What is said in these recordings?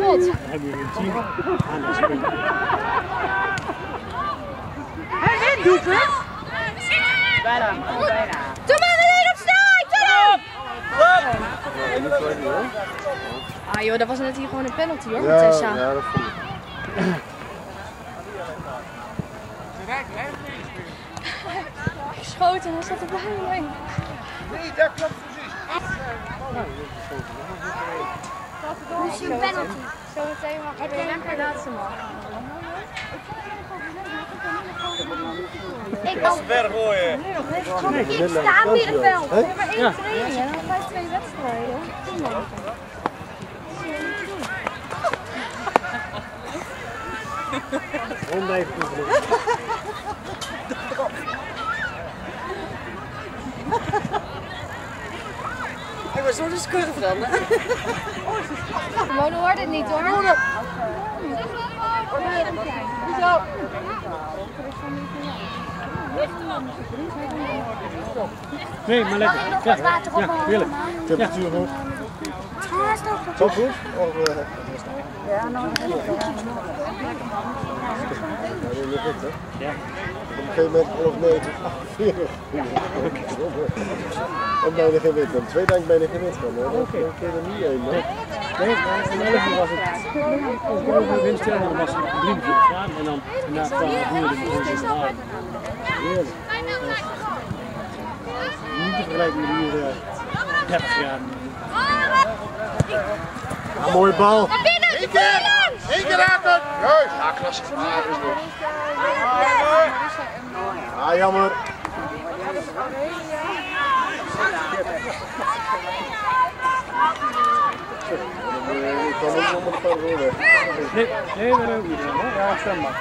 Rot. Dan hebben we een team aan de springen. En doelpunt. Bijna, bijna. Doe maar alleen op snelheid, hem! Ah joh, dat was net hier gewoon een penalty hoor, Ja, Tessa. ja, dat vond ik. Geschoten en hij zat er bijna in. Nee, dat klopt precies. Moest je een penalty? Zometeen mag ik weer lekker laatste man. Ik kan Ver gooien. iets staan middenveld. We hebben maar één training en dan zijn twee wedstrijden. Man. Ronde even Ik was zo de scurf dan. hè? Maar dan wordt het niet hoor. Nee, maar lekker. Ja, ja, heerlijk. Temperatuur goed. Zo goed? Ja, nou, dat ligt het, hè? Ja. Op een gegeven moment half meter 48. En bijna geen wind. En twee denk ik bijna geen wind van. Oké. kun je er niet heen. hè? Nee, maar 11 uur was het. Als boven de wind stil, dan was het 23 graden. En dan na 12 uur de 24 graden. Heerlijk. Niet te vergelijken met hier uh, 30 graden. Ja, mooie bal. Binnen, de binnen! Eén keer raken! Juist! Ja, klasse. Ah, is goed. Ah, jammer. Nee, nee, we hebben ook niet. Ja, zwembad.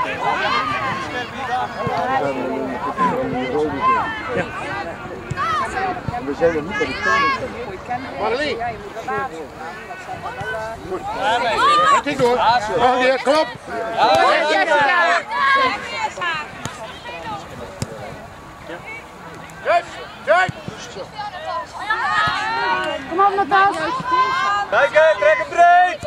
Ja. We zijn nog niet bij de koning. Marlie! Goed. Ik door. Nog weer, klop! Juist! Kom op, Natas. Kijken, trek hem breed.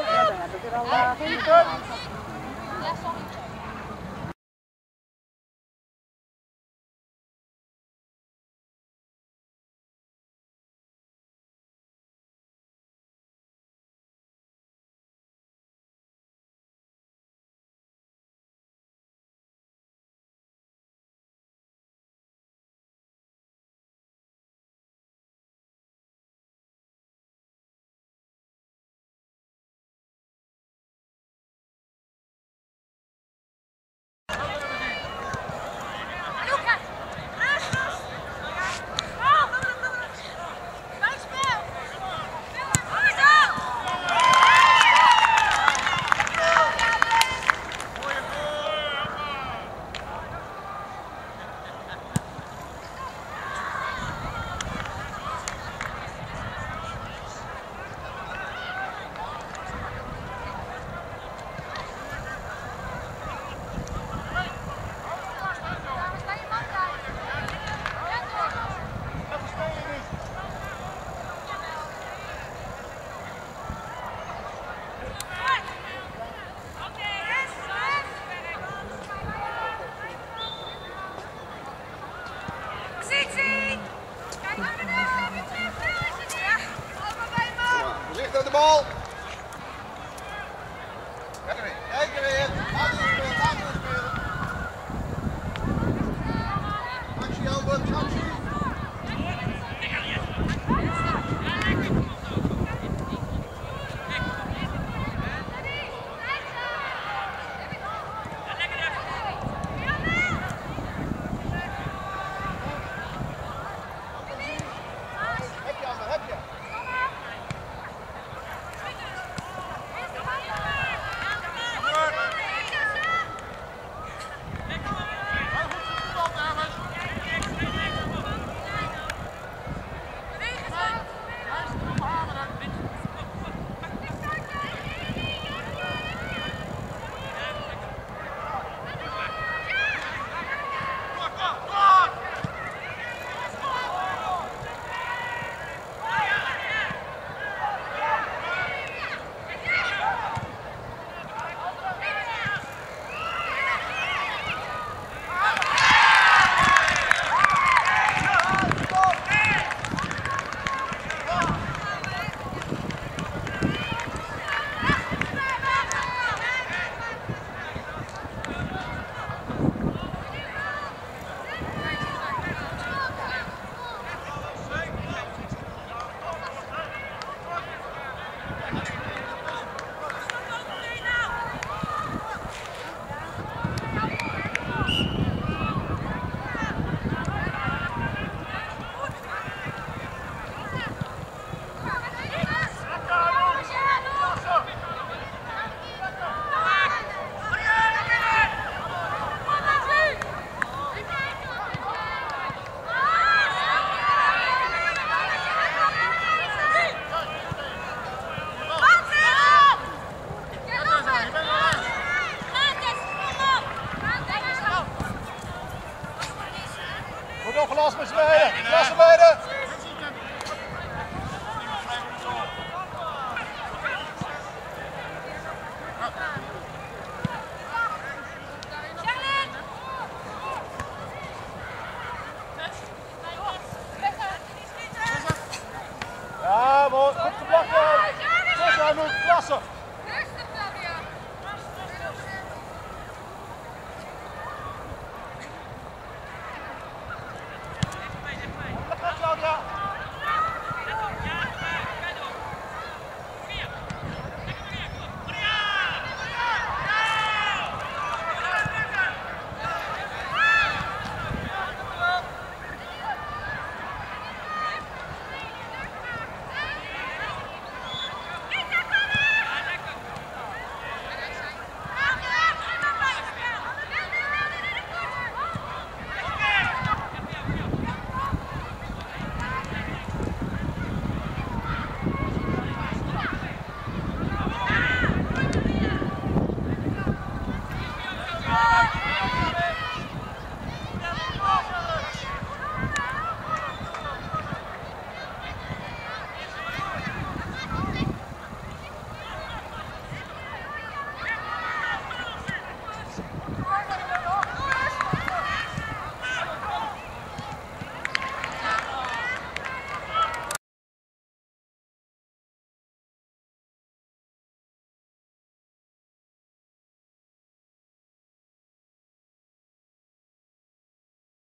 Gezicht aan Opgelast met z'n. Klasse. Ja, mooi. Goed gebracht. Zes.